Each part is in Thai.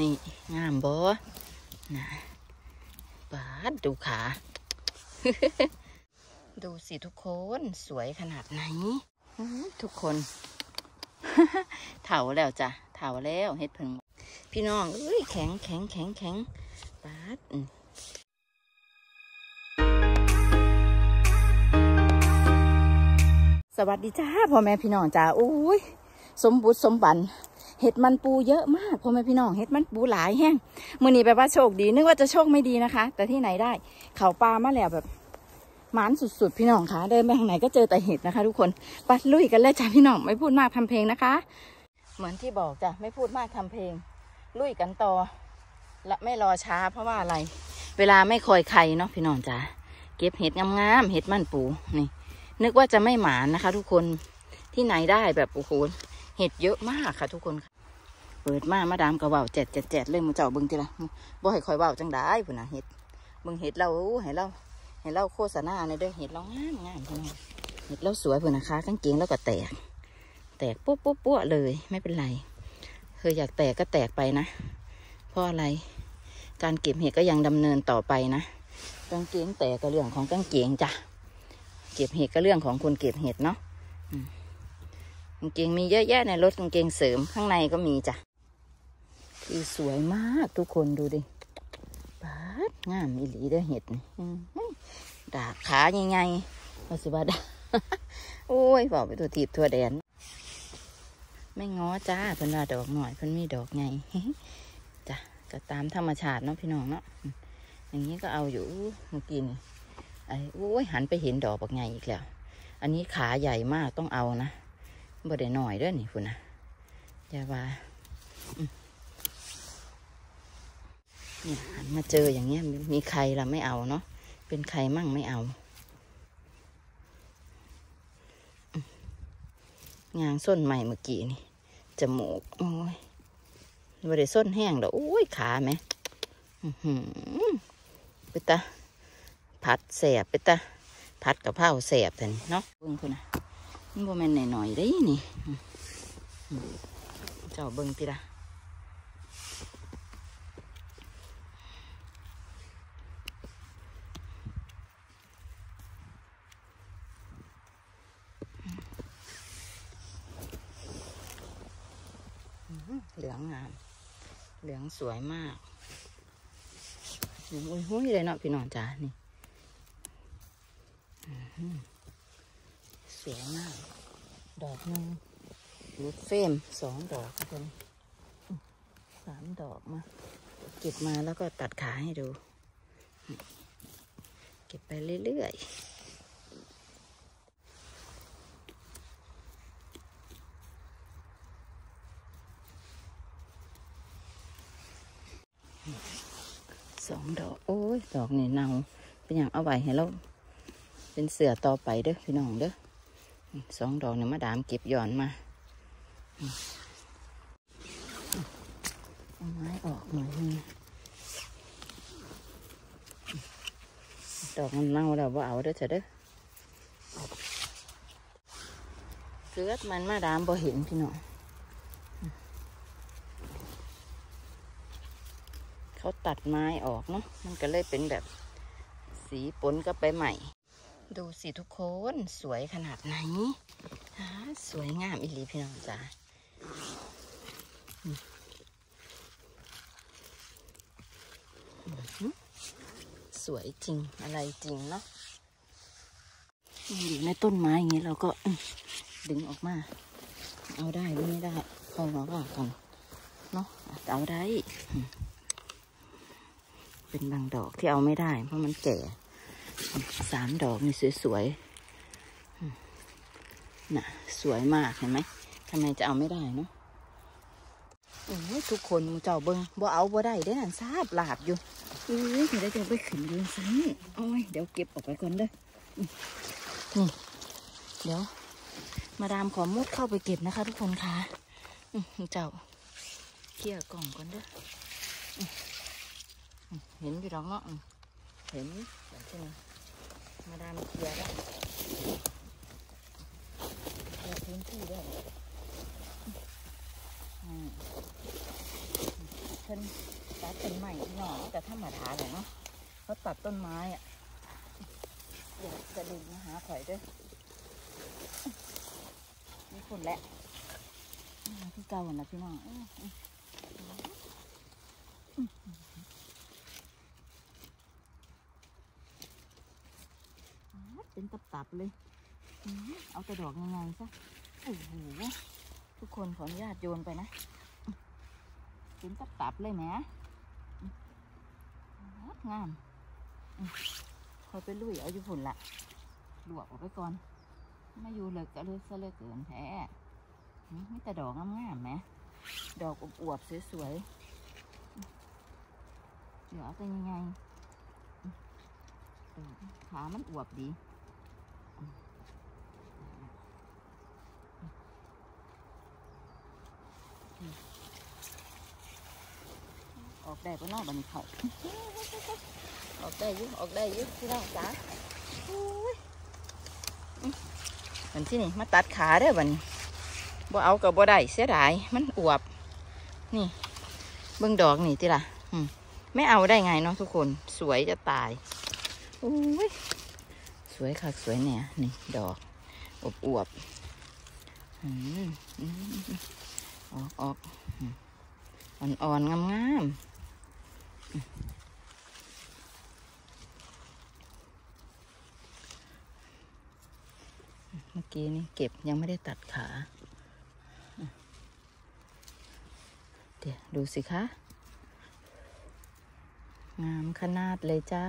นี่งามบ่นะปาดดูขา ดูสิทุกคนสวยขนาดไหนอื้อทุกคนเถาแล้วจ้ะเถาแล้วเฮ็ดเพิ่งพี่น้องเอ้ยแข็งแข็งแข็งแข็งปาดอืมสวัสดีจ้าพ่อแม่พี่น้องจ้าอุ้ยสมบุตรสมบัน เห็ดมันปูเยอะมากพ่อแม่พี่น้องเห็ดมันปูหลายแห้งมือนี้แปลว่าโชคดี นึกว่าจะโชคไม่ดีนะคะ แต่ที่ไหนได้เขาปลามาแล้วแบบหมานสุดๆพี่น้องคะเดินไปทางไหนก็เจอแต่เห็ดนะคะ ทุกคนปัดลุยกันเลยจ้าพี่น้องไม่พูดมากทำเพลงนะคะ เหมือนที่บอกจ้ะไม่พูดมากทำเพลง ลุยกันต่อและไม่รอช้าเพราะว่าอะไร เวลาไม่คอยใครเนาะพี่น้องจ้าเก็บเห็ดงามๆเห็ดมันปูนี่ นึกว่าจะไม่หมานนะคะ ทุกคนที่ไหนได้แบบโอ้โห เห็ดเยอะมากค่ะทุกคนค่ะเปิดมามาดามกระเบาแจดแจดแจดเลยมึงเจ้าเบิ้งทีละบ่ให้คอยเบาจังได้พุ่นนะเห็ดเบิ้งเห็ดเราให้เราให้เราโฆษณาในเด้อเห็ดเรางามงามพี่น้องเห็ดเราสวยพุ่นนะคะกางเกงแล้วก็แตก แตกปุ๊บปุ๊บปุ๊บเลยไม่เป็นไรเคยอยากแตกก็แตกไปนะ เพราะอะไรการเก็บเห็ดก็ยังดำเนินต่อไปนะกางเกงแตกก็เรื่องของกางเกงจ้ะเก็บเห็ดก็เรื่องของคนเก็บเห็ดเนาะางเกงมีเยอะแยะในรถกางเกงเสริมข้างในก็มีจ้ะคือสวยมากทุกคนดูดิปาดงามอีหลีเด้อเห็ดนี่อืมดาบขาใหญ่ๆว่าสิว่าดาโอ้ยบอกไปตัวทีบตัวแดน ไม่ง้อจ้าเพิ่นว่าดอกหน่อยเพิ่นมีดอกไงจ้ะก็ตามธรรมชาติเนาะพี่น้องเนาะอย่างนี้ก็เอาอยู่เมื่อกี้นี่ไอ้โอ้ยหันไปเห็นดอกบักใหญ่อีกแล้ว อันนี้ขาใหญ่มากต้องเอานะ บ่ได้หน่อยเด้วยนี่คุณนะอย่าว่ามเนี่ยหันมาเจออย่างเงี้ยมีใครละไม่เอาเนาะเป็นใครมั่งไม่เอาอืมงางส้นใหม่เมื่อกี้นี่จมูกโอ้ยบ่ได้ส้นแห้งดอกโอ้ยขาไหมอื้อหือไปตาผัดแสบไปตะผัดกับเผาแสบแต่นี่เนาะเบิ้งคุณนะ บ่แม่นหน่อยๆได้นี่อืมอืมเจ้าเบิ้งติละเหลืองงาม เหลืองสวยมากอุ้ยหุ้ยเลยเนาะพี่น้องจ้านี่อือ สวยมากดอกหนึ่งรูดเฟมสองดอกครับผมสามดอกมา เก็บมาแล้วก็ตัดขาให้ดู เก็บไปเรื่อยๆสองดอก โอ้ย ดอกนี่เนาเป็นอย่างเอาไว้ให้เราเป็นเสือต่อไปเด้อพี่น้องเด้อ สองดอกเนี่ยมาดามเก็บหย่อนมาเอาไม้ออกหน่อยนึงดอกมันเน่าแล้วว่าเอาเด้อเถอะเด้อเกือดมันมาดามบ่เห็นพี่น้องเขาตัดไม้ออกเนาะมันก็เลยเป็นแบบสีปนก็ไปใหม่ ดูสิทุกคนสวยขนาดไหนสวยงามอีหลีพี่น้องจ้าสวยจริงอะไรจริงเนาะอยู่ในต้นไม้อย่างนี้เราก็ดึงออกมา เอาได้หรือไม่ได้ค่อยมาว่ากันเนาะเอาได้ เป็นบางดอกที่เอาไม่ได้ เพราะมันแก่ สามดอกนี่สวยๆน่ะ สวยมากเห็นไหมทำไมจะเอาไม่ได้เนาะโอ้ยทุกคนเจ้าเบิงบ่เอาบ่ได้ได้นั่นทราบหลาบอยู่เอ้ยเดี๋ยวจะไปขึ้นยืนซ้ำโอ้ยเดี๋ยวเก็บออกไปก่อนเด้อนี่เดี๋ยว มาดามขอมุดเข้าไปเก็บนะคะ ทุกคนค่ะเจ้าเคลียร์กล่องก่อนเด้อเห็นพี่น้องเนาะ เห็นแบบที่นมาดามเคลียร์แล้เคลียร์พื้นที่ด้วยอืมเพิ่นตัดต้นไม้พี่น้อแต่ธรรมดาเลยเนาะเขาตัดต้นไม้อะเดี๋ยวจะดึงมาหาข่อยด้วยนี่คนแหละมาที่เก่าหนะพี่น้องอื้ออื้ออื้อเป็นตั บเลยอื้อเอาแต่ดอกยังไงซะโอ้โหทุกคนขออนุญาตโยนไปนะเป็นตับๆเลยแหมงามอื้อคอยไปลุยเอาอยู่ผุนละลวกออกไปก่อน มาอยู่เลยก็เลยซะเลยเกินแท้มีแต่ดอกงามๆไหมดอกอวบๆสวยๆเดี๋ยวเอาไปยังไงขามันอวบดีอื้ออื้อ ออกได้ปะเนอกบันเขาออกได้ยุออกได้ยุพี่น้องจ๋าอุ้ยมันที่นี่มาตัดขาเด้บันบ่เอากับบ่ได้เสียดายมันอวบ นี่เบิ่งดอกนี่ติล่ะอืมไม่เอาได้ไงเนาะทุกคนสวยจะตายอุ้ยสวยค่ะสวยเนี่ยนี่ดอกอบอวบออกออกอ่อนๆงามๆ เมื่อกี้นี่เก็บยังไม่ได้ตัดขา เดี๋ยวดูสิคะ งามขนาดเลยเจ้า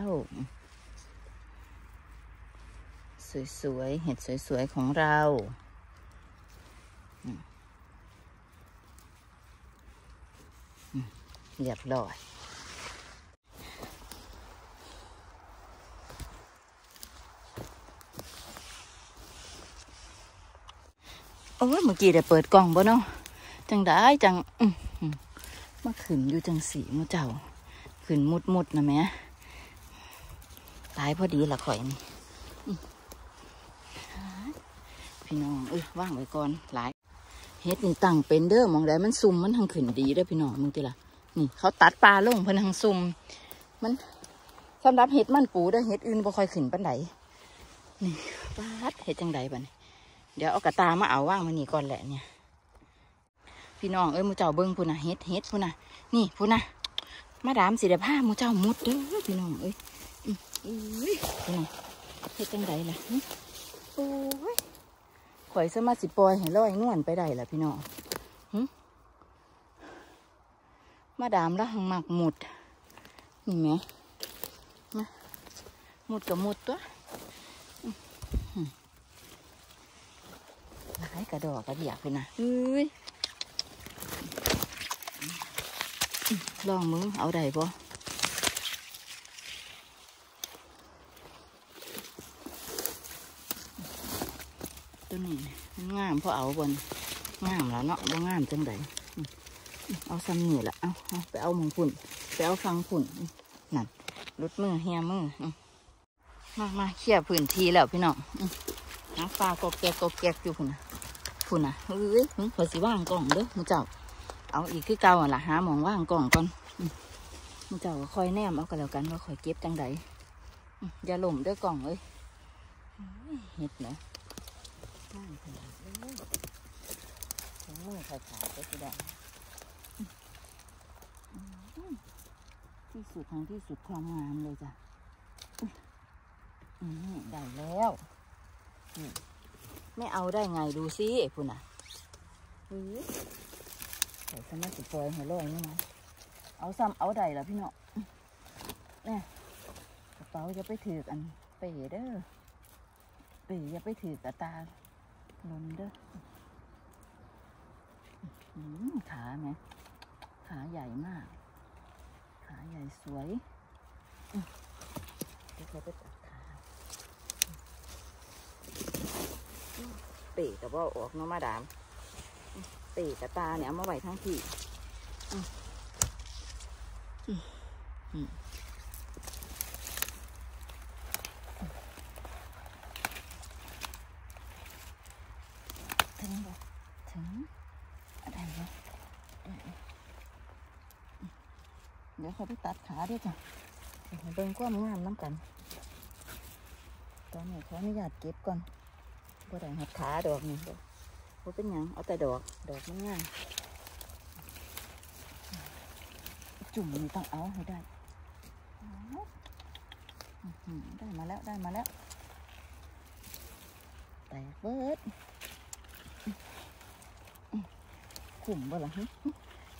สวยๆ เห็ดสวยๆ ของเราอืมอืมเรียบร้อย อ้ยเมื่อกี้ได้เปิดกล่องบ่เนาะจังได้จังอื้อหือมาขึ้นอยู่จังสีมือเจ้า ขึ้นมุดมุดนะแม่ตายพอดีละข่อยนี่พี่น้องเอ้ยว่างไว้ก่อนหลายเฮ็ดนี่ตั้งเป็นเด้อมองใดมันซุ่มมันทางขึ้นดีเด้อพี่น้องมึงติล่ะนี่เขาตัดปลาลงเพิ่นทางซุ่มมันสำหรับเฮ็ดมันปูเด้อเฮ็ดอื่นบ่ค่อยขึ้นปานใดนี่ปาดเฮ็ดจังใดบัดนี้ เดี๋ยวเอากระตามาเอาว่างมานี่ก่อนแหละเนี่ย พี่น้องเอ้ยมูเจ้าเบิ้งพูนะเฮ็ดเฮ็ดพูนะนี่พูนะมาดามสิเดผ้ามูเจ้ามุดเด้อพี่น้องเอ้ยอุ้ยพูนะเฮ็ดจังไดล่ะโอ้ยข่อยสมาสิปล่อยให้ลอยนวลไปได้ล่ะพี่น้องหึมาดามละหังมักหมุดนี่ไหมมาหมุดกับหมุดตัว หลายกระดอกกระเดียกคุณนะเฮ้ยลองมึงเอาได้ปะตัวนี้น่ะมันงามเพราะเอาบนงามแล้วเนาะบ่งามจังไดอืมเอาซ้ำนี่ละเอาเอาไปเอาหมองฝุ่นไปเอาฟังฝุ่นอืมนั่นรุดมือเฮียมืออืมมามาเคลียร์พื้นที่แล้วพี่น้องอืมหาปลากบแกกกบแกกอยู่พุ่นนะ พุ่นน่ะเฮ้ยมึงขอสิว่างกล่องเด้อมึงเจ้า เอาอีกคือเก่าอะล่ะหาหมองว่างกล่องก่อนอืมมึงเจ้าก็คอยแนมเอากันแล้วกันว่าคอยเก็บจังใดอืมอย่าหล่มเด้อกล่องเอ้ยเฮ้ยเห็ดเนาะว่างขนาดเลยถึงมือขาดขาดก็สิได้อืมอืมที่สุดของที่สุดความงามเลยจ้ะอืมอืมได้แล้วนี่ ไม่เอาได้ไงดูสิพุ่นอะเฮ้ยใส่สมาสิปล่อยให้ลอยนี่มั้เอาซ้ำเอาได้ละพี่เนาะเนี่ยกระเป๋าอย่าไปถือกันเป๋เด้อเป๋อย่าไปถือกระตาลนเด้ออืมขาไหมขาใหญ่มาก ขาใหญ่สวยอืมเดี๋ยวเขาไปตัดขา เป๋กับว่าออกเนาะมาดาม เป๋กับตาเนี่ยมาไหวทั้งที่ถึงบ่ถึงอะไรบ่เดี๋ยวเขาไปตัดขาด้วยจ้ะเดี๋ยเบิ่งความงามน้ำกัน ตอนนี้ขออนุญาตเก็บก่อน บ่ได้หัดขาดอกนี่บ่บ่เป็นหยังเอาแต่ดอกดอกมันงามจุ่มนี่ต้องเอาให้ได้ได้มาแล้วได้มาแล้วแตกเบิดขุ่มบ่ล่ะ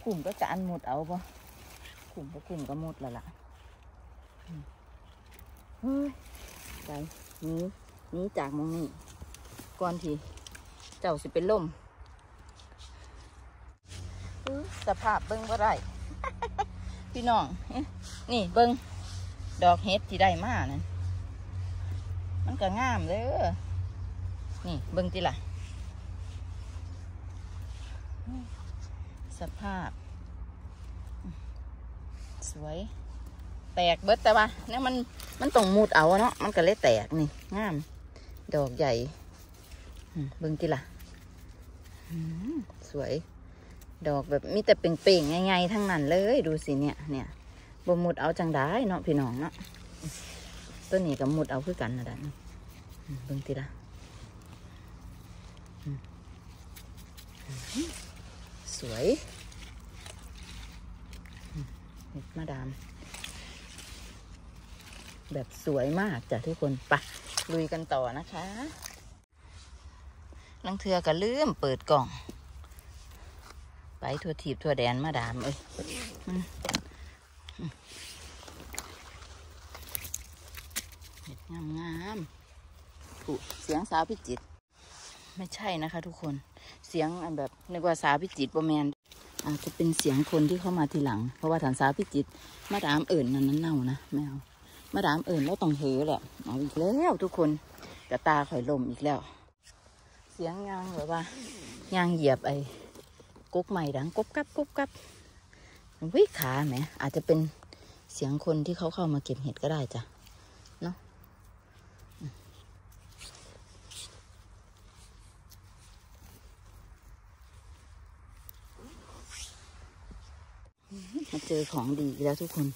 ขุ่มก็จะอันหมดเอาบ่ขุ่มก็ขุ่มก็หมดแล้วล่ะเฮ้ยไปนี้นี้จากมองนี้ ก่อนที่เจ้าสิเป็นลมอื้อสภาพเบิ่งบ่ได้พี่น้องเอ๊ะนี่เบิ่งดอกเห็ดที่ได้มานั่นมันก็งามเด้อนี่เบิ่งติล่ะสภาพ สวย แตกเบิดแต่ว่าเนี่ยมันมันต้องมุดเอาเนาะมันก็เลยแตกนี่งาม ดอกใหญ่อืม เบิ่งติล่ะอืมสวย ดอกแบบมีแต่เป่งๆง่ายๆทั้งนั้นเลยดูสิเนี่ย เนี่ยบ่มุดเอาจังได้เนาะพี่น้องเนาะต้นนี้ก็มุดเอาคือกันนะดันอืมเบิ่งติล่ะสวยอืมเห็ดมาดาม แบบสวยมากจ้ะทุกคนไปะลุยกันต่อนะคะ ลังเทือก็ลืมเปิดกล่อง ไปทั่วทีบทั่วแดนมาดามเอ้ยมอืมเห็ดงามงามถูเสียงสาวพิจิต ไม่ใช่นะคะทุกคน เสียงอันแบบนึกว่าสาวพิจิตประแมนอาจจะเป็นเสียงคนที่เข้ามาทีหลัง เพราะว่าฐานสาวพิจิต มาดามเอิ่นนั่นนั้นเน่านะไม่เอามาดามเอิ่นแล้วต้องเหอแหละ เอาอีกแล้วทุกคนกระตาข่อยลมอีกแล้ว เสียงยางแบบว่ายางเหยียบไอ้กุ๊กใหม่ดังกุ๊บกับกุ๊บกับวิขาแหมอาจจะเป็นเสียงคนที่เขาเข้ามาเก็บเห็ดก็ได้จ้ะเนาะมาเจอของดีแล้วทุกคน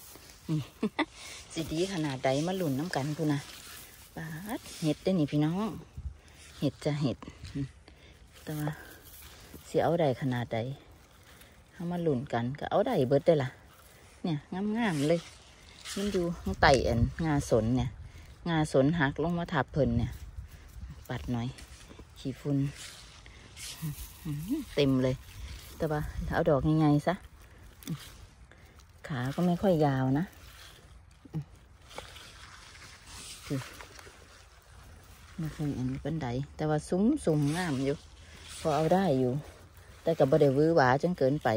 นี่สิดีขนาดใดมาหลุนน้ำกันพูนะปาดเห็ดได้อนี่พี่น้อง เห็ดจะเห็ด แต่ว่าเสียเอาใดขนาดใดเอามาหลุนกันก็เอาใดเบิดได้ล่ะ เนี่ยงามๆเลยมันดูข้างไตอ็นงาสนเนี่ย งาสนหักลงมาทับเพลินเนี่ย ปัดหน่อย ขี้ฝุ่นเต็มเลย แต่ว่าเอาดอกง่ายๆซะ ขาก็ไม่ค่อยยาวนะอืมสิ ไม่ค่อยอันนี้เป็นไดแต่ว่าซุ้มสุ่มงามอยู่ พอเอาได้อยู่ แต่กับบ่ได้วือหวาจนเกินไป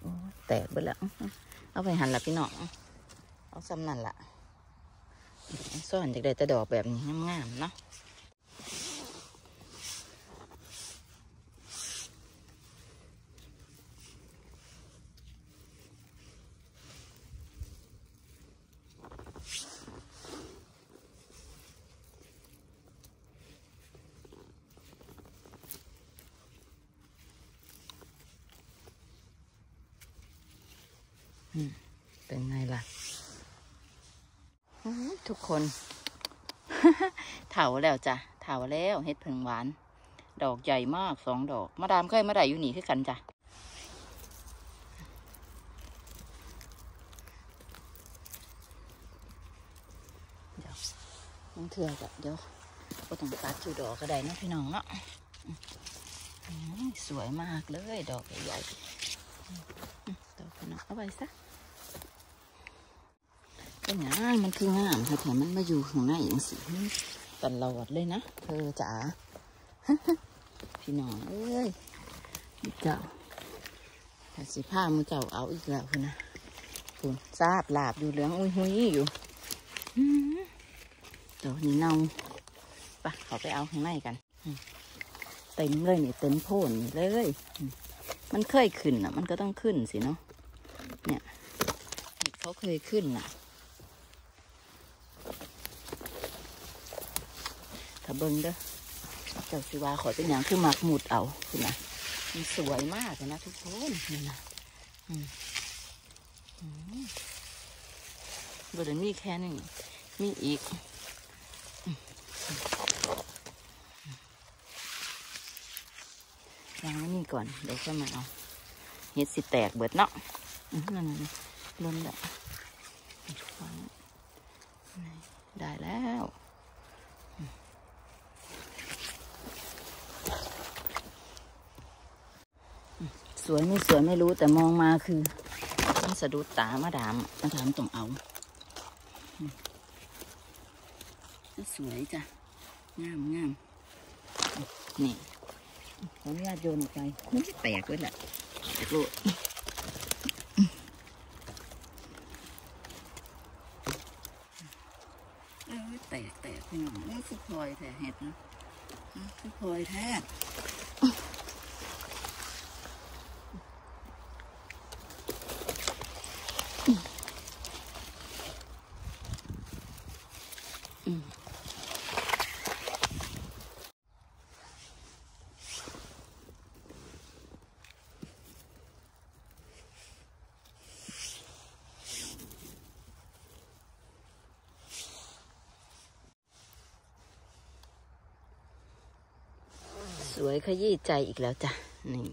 โอ้แตกไปแล้ว เอาไปหันละพี่น้อง เอาซ้ำนั่นละซ่อนจากได้แต่ดอกแบบนี้งามๆเนาะ เป็นไงล่ะ ทุกคน เถาแล้วจ้ะเถาแล้วเฮ็ดผึ่งหวาน ดอกใหญ่มากสองดอก มาดามเคยมาได้อยู่หนี่คือกันจ้ะเดี๋ยวน้องเถื่อกับเดี๋ยวก็ต้องตัดอยู่ดอกก็ได้นาะพี่น้องเนาะสวยมากเลย ดอกใหญ่ๆ เอาไว้ซะเป็นอย่างนั้นมันคืองามค่ะแถมมันมาอยู่ข้างในอย่างสิตลอดเลยนะเธอจ๋าพี่น้องเอ้ยเจ้าถ้าสิผ้ามือเจ้าเอาอีกแล้วคุณนะคุณซาบลาบอยู่เหลืองอุ้ยหุยอยู่อื้อดอกนี้เน่าไปเขาไปเอาข้างในกันเต็มเลยนี่เต็มโพนเลยมมันเคยขึ้นอะ มันก็ต้องขึ้นสิเนาะ เนี่ยเห็ดเขาเคยขึ้นอะถ้าเบิ่งเด้อเจ้าสิวาขอเป็นอย่างคือหมักหมุดเอาคุณนะมันสวยมากเลยนะทุกคนนี่นะอืมอืมบริมีแค่นี้มีอีกวางไว้นี่ก่อน เดี๋ยวค่อยมาเอาเห็ดสิแตกเบิดเนาะ นั่นน่ะล้นแล้วได้แล้วสวยไม่สวยไม่รู้แต่มองมาคือมันสะดุดตามาดามมาดามต้องเอาสวยจ้ะ งามงามนี่ขออนุญาตโยนออกไปมันจะแตกเลยแหละแตกโลดเออแตกแตกพี่น้องนี่คือพลอยแท้เห็ดนะนี่คือ พลอยแท้ ยขยี้ใจอีกแล้วจ้ะ นี่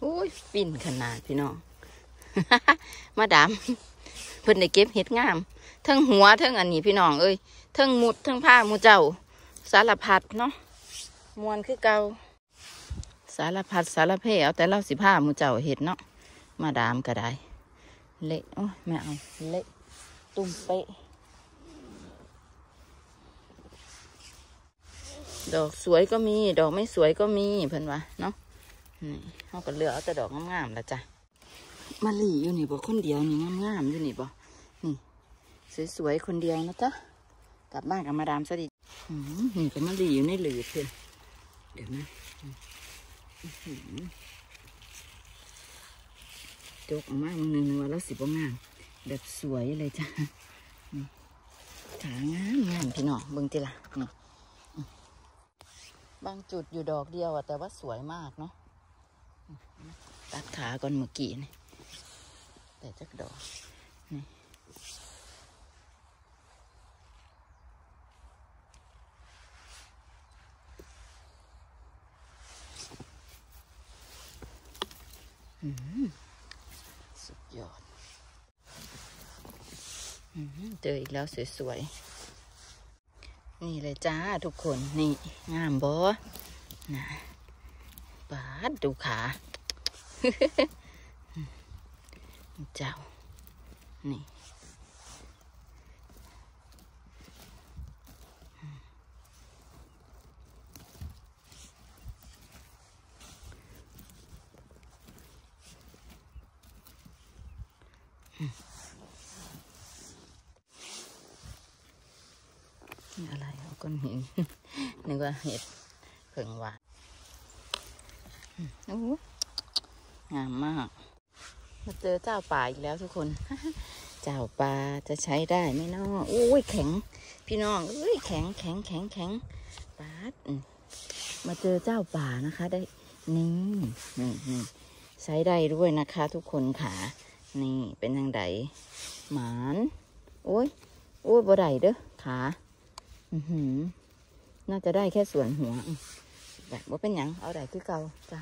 โอ้ยปิ่นขนาดพี่น้อง มาดามเพิ่นได้เก็บเห็ดงาม ทั้งหัวทั้งอันนี้พี่น้องเอ้ยทั้งมุดทั้งผ้ามูเจ้า สารพัดเนาะมวนคือเกาสารพัดสารเพเอาแต่เราสิผ้ามูเจ้าเห็ดเนาะมาดามก็ได้ เละโอ้ยไม่เอาเละตุ้มเป๊ะ ดอกสวยก็มี ดอกไม่สวยก็มีเพิ่นว่าเนาะนี่เขาก็เลือกเอาแต่ดอกงามๆแล้วจ้ะมะลิอยู่นี่บ่คนเดียวนี่งามๆอยู่นี่บ่นี่สวยๆคนเดียวนะจ๊ะกลับบ้านกับมาดามสดิอืมนี่ก็มะลิอยู่ในหลือเพื่อนเดี๋ยวนะจกออกมามือหนึ่งว่าแล้วสิบ่งามแบบสวยเลยจ้ะขางามงามพี่น้องเบิ่งติละนี่ บางจุดอยู่ดอกเดียวอะแต่ว่าสวยมากเนาะตัดขาก่อนเมื่อกี้นี่แต่จักดอกนี่อืมสุดยอดอืมเจออีกแล้วสวยๆ นี่เลยจ้าทุกคนนี่งามบอนะบาดดูขาเจ้า นี่นี่อะไร ก้อนหินนึกว่าเห็ดเผิงหวานอืมโอ้โหงามมากมาเจอเจ้าป่าอีกแล้วทุกคน เจ้าป่าจะใช้ได้ไหมเนาะอุ้ยแข็ง พี่น้องอุ้ยแข็งแข็งแข็งแข็งปาดอืมมาเจอเจ้าป่านะคะ ได้ นี่นี่นี่ใช้ได้ด้วยนะคะ ทุกคนค่ะ นี่เป็นยังไงหมาน โอ้ยโอ้ยบ่ได้เด้อขาอือหือ น่าจะได้แค่ส่วนหัว แบบว่าเป็นหยังเอาได้คือเก่าจ้ะ